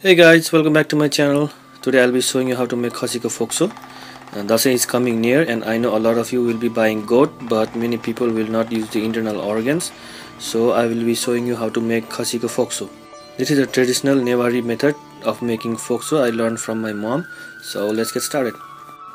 Hey guys, welcome back to my channel. Today I'll be showing you how to make khasiko phokso. And uh, Dasai is coming near and I know a lot of you will be buying goat but many people will not use the internal organs. So I will be showing you how to make khasiko phokso. This is a traditional Newari method of making phokso I learned from my mom. So let's get started.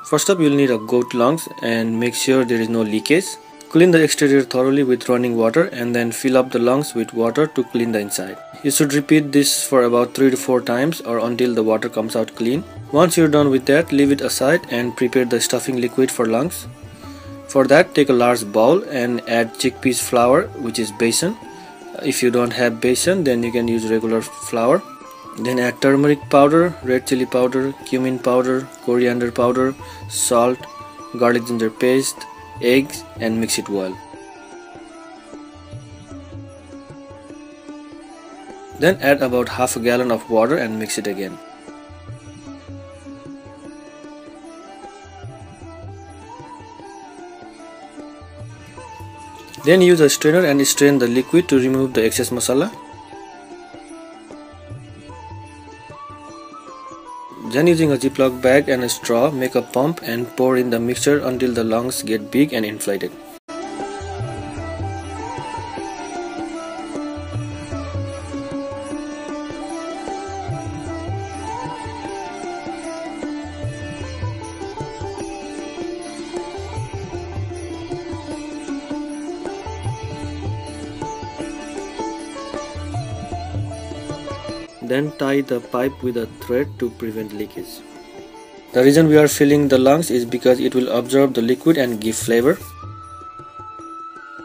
First up you'll need a goat lungs and make sure there is no leakage. Clean the exterior thoroughly with running water and then fill up the lungs with water to clean the inside. You should repeat this for about 3 to 4 times or until the water comes out clean. Once you're done with that, leave it aside and prepare the stuffing liquid for lungs. For that, take a large bowl and add chickpeas flour which is besan. If you don't have besan, then you can use regular flour. Then add turmeric powder, red chili powder, cumin powder, coriander powder, salt, garlic ginger paste, eggs and mix it well. Then add about half a gallon of water and mix it again. Then use a strainer and strain the liquid to remove the excess masala. Then using a ziploc bag and a straw, make a pump and pour in the mixture until the lungs get big and inflated. Then tie the pipe with a thread to prevent leakage. The reason we are filling the lungs is because it will absorb the liquid and give flavor.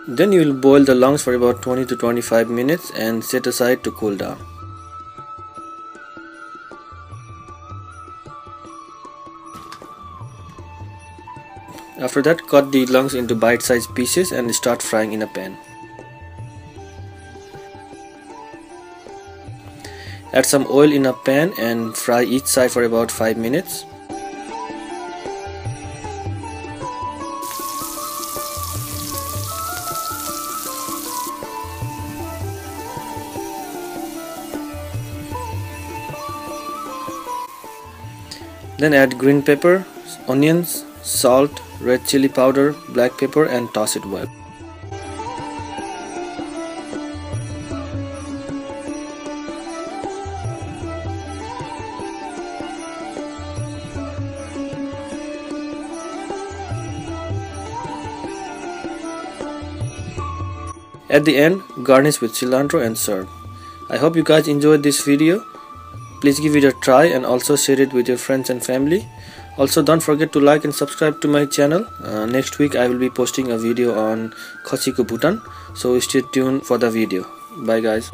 Then you will boil the lungs for about 20 to 25 minutes and set aside to cool down. After that, cut the lungs into bite-sized pieces and start frying in a pan. Add some oil in a pan and fry each side for about 5 minutes. Then add green pepper, onions, salt, red chili powder, black pepper and toss it well. At the end, garnish with cilantro and serve. I hope you guys enjoyed this video. Please give it a try and also share it with your friends and family. Also don't forget to like and subscribe to my channel. Uh, next week I will be posting a video on Khasiko Bhutan. So stay tuned for the video. Bye guys.